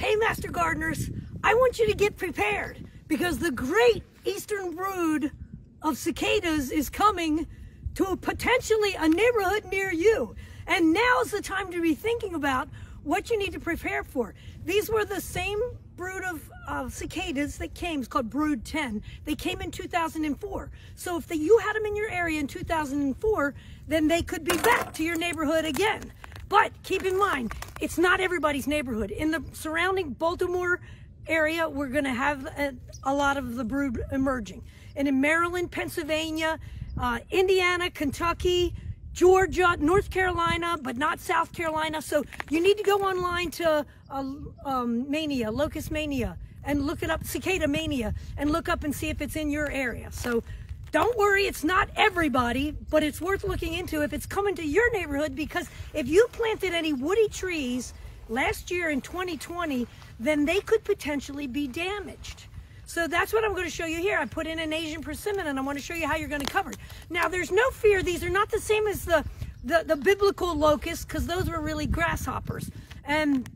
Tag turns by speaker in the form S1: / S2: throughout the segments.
S1: Hey, Master Gardeners, I want you to get prepared because the great eastern brood of cicadas is coming to a potentially a neighborhood near you. And now's the time to be thinking about what you need to prepare for. These were the same brood of uh, cicadas that came, it's called Brood 10. They came in 2004. So if the, you had them in your area in 2004, then they could be back to your neighborhood again. But keep in mind, it's not everybody's neighborhood. In the surrounding Baltimore area, we're going to have a, a, lot of the brood emerging. And in Maryland, Pennsylvania, uh, Indiana, Kentucky, Georgia, North Carolina, but not South Carolina. So you need to go online to uh, um, Mania, Locust Mania, and look it up, Cicada Mania, and look up and see if it's in your area. So don't worry, it's not everybody, but it's worth looking into if it's coming to your neighborhood because if you planted any woody trees last year in 2020, then they could potentially be damaged. So that's what I'm going to show you here. I put in an Asian persimmon and I want to show you how you're going to cover it. Now there's no fear. These are not the same as the, the, the biblical locusts because those were really grasshoppers. And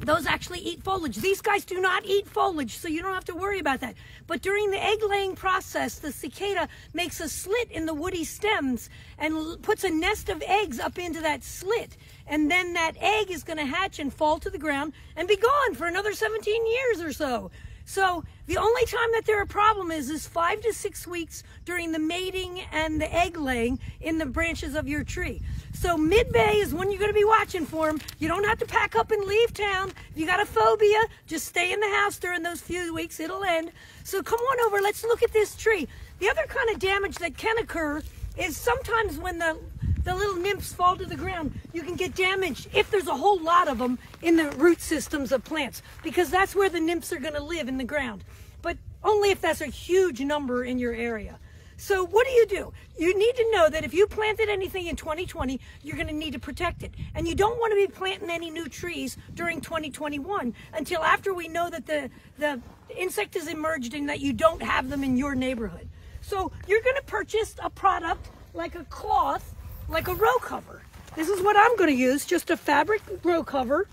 S1: those actually eat foliage. These guys do not eat foliage, so you don't have to worry about that. But during the egg laying process, the cicada makes a slit in the woody stems and puts a nest of eggs up into that slit. And then that egg is going to hatch and fall to the ground and be gone for another 17 years or so. So the only time that they're a problem is is five to six weeks during the mating and the egg laying in the branches of your tree. So mid-May is when you're going to be watching for them. You don't have to pack up and leave town. If you got a phobia, just stay in the house during those few weeks. It'll end. So come on over. Let's look at this tree. The other kind of damage that can occur is sometimes when the the little nymphs fall to the ground, you can get damaged if there's a whole lot of them in the root systems of plants because that's where the nymphs are going to live in the ground. But only if that's a huge number in your area. So what do you do? You need to know that if you planted anything in 2020, you're going to need to protect it. And you don't want to be planting any new trees during 2021 until after we know that the, the insect has emerged and that you don't have them in your neighborhood. So you're going to purchase a product like a cloth like a row cover. This is what I'm going to use, just a fabric row cover.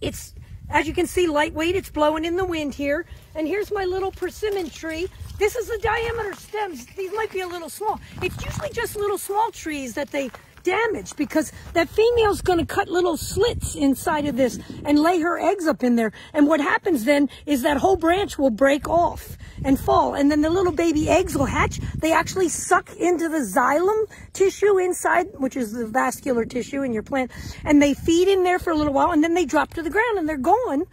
S1: It's, as you can see, lightweight. It's blowing in the wind here. And here's my little persimmon tree. This is the diameter stems. These might be a little small. It's usually just little small trees that they damage because that female's going to cut little slits inside of this and lay her eggs up in there. And what happens then is that whole branch will break off and fall. And then the little baby eggs will hatch. They actually suck into the xylem tissue inside, which is the vascular tissue in your plant. And they feed in there for a little while and then they drop to the ground and they're gone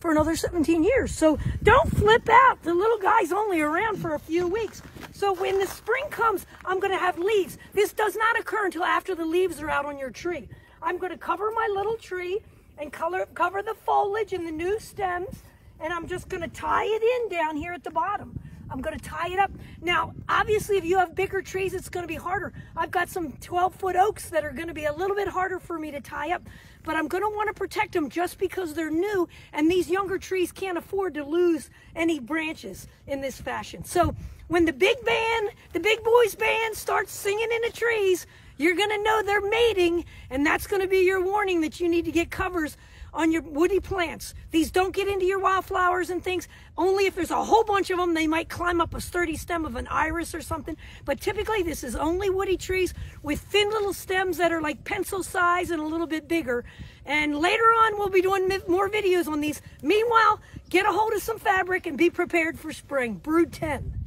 S1: for another 17 years. So don't flip out. The little guy's only around for a few weeks. So when the spring comes, I'm going to have leaves. This does not occur until after the leaves are out on your tree. I'm going to cover my little tree and color, cover the foliage and the new stems. And I'm just going to tie it in down here at the bottom. I'm going to tie it up. Now, obviously, if you have bigger trees, it's going to be harder. I've got some 12-foot oaks that are going to be a little bit harder for me to tie up, but I'm going to want to protect them just because they're new, and these younger trees can't afford to lose any branches in this fashion. So when the big band, the big boys band starts singing in the trees, you're going to know they're mating, and that's going to be your warning that you need to get covers on your woody plants. These don't get into your wildflowers and things. Only if there's a whole bunch of them, they might climb up a sturdy stem of an iris or something. But typically this is only woody trees with thin little stems that are like pencil size and a little bit bigger. And later on, we'll be doing more videos on these. Meanwhile, get a hold of some fabric and be prepared for spring. Brood 10.